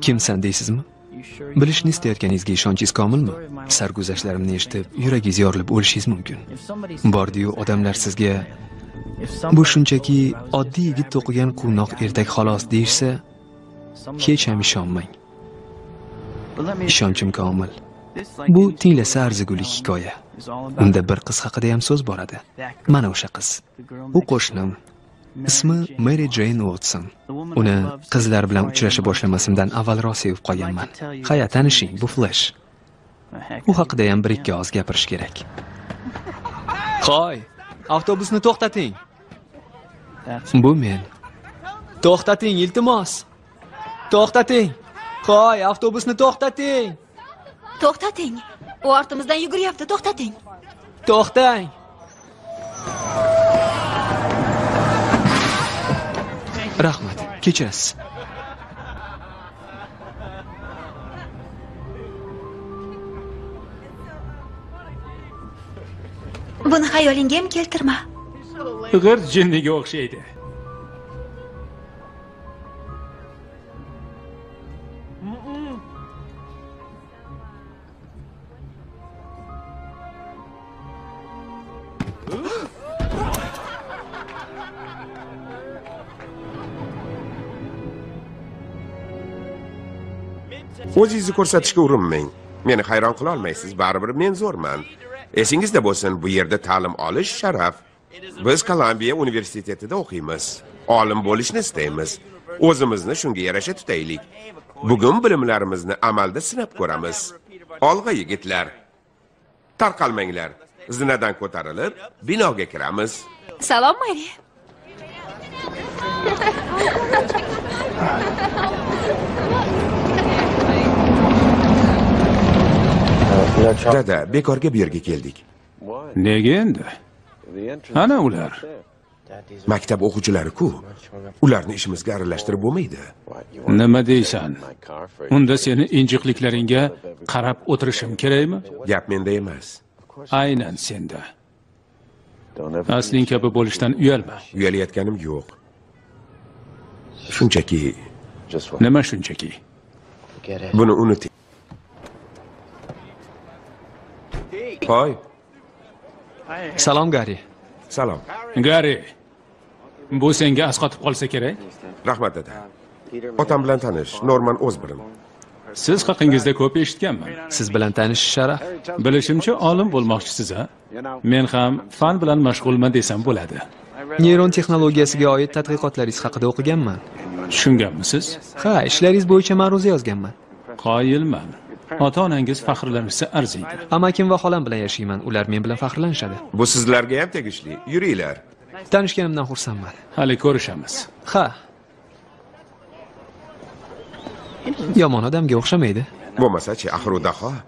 kimsan deysizmi? Bilishni istayotganingizga ishonchingiz komilmi? Sarguzashtlarimni eshitib yuragingiz yorilib o'lishingiz mumkin. Bordiyu odamlar sizga bu shunchaki oddiy yigit to'qigan quvnoq ertak xolos deyishsa hech ham ishonmang. Ishonchim komil. Bu tinglasa arzigulik hikoya. Unda bir qiz haqida ham so'z boradi. Mana o'sha qiz. U qo'shnim. Ismi meri jeyn uotson uni qizlar bilan uchrasha boshlamasimdan avvalroq sevib qolganman. Haya tanishing bu flesh u haqida ham bir ikki oz gapirish kerak. Hoy avtobusni to'xtating. Bu men. To'xtating iltimos. To'xtating. Hoy avtobusni to'xtating. To'xtating. U ortimizdan yuguryapti. To'xtating. to'xtang rahmat kechirasiz. Buni xayolingga ham keltirma. g'irt jinniga o'xshaydi o'zingizni ko'rsatishga urinmang. Meni hayron qila olmaysiz. Baribir men zo'rman. Esingizda bo'lsin bu yerda ta'lim olish sharaf. Biz kolumbiya universitetida o'qiymiz. Olim bo'lishni istaymiz. O'zimizni shunga yarasha tutaylik. Bugun bilimlarimizni amalda sinab ko'ramiz. Olg'a yigitlar tarqalmanglar. Zinadan ko'tarilib binoga kiramiz. Salom, Mari. dada bekorga bu yerga keldik. Nega endi? Ana ular. Maktab o'quvchilari-ku ularni ishimizga aralashtirib bo'lmaydi. Nima deysan? Unda seni injiqliklaringga qarab o'tirishim kerakmi? Gap menda emas. Aynan senda. Asling kabi bo'lishdan uyalma. Uyalayotganim yo'q. Shunchaki nima shunchaki? buni unuting hoy salom gari salom. Gari bu senga asqotib qolsa kerak? Rahmat dada. Otam bilan tanish norman o'zbirim siz haqingizda ko'p eshitganman. Siz bilan tanishish sharaf. Bilishimcha olim bo'lmoqchisiz a men ham fan bilan mashg'ulman desam bo'ladi. Neyron texnologiyasiga oid tadqiqotlaringiz haqida o'qiganman. Tushunganmisiz? Ha ishlaringiz bo'yicha ma'ruza yozganman. Qoyilman ota onangiz faxrlanishsa arziydi. Amakim va xolam bilan yashayman ular men bilan faxrlanishadi. Bu sizlarga ham tegishli. Yuringlar. Tanishganimdan xursandman. Hali ko'rishamiz. Ha. Yomon odamga o'xshamaydi. Bo'lmasachi axir u daho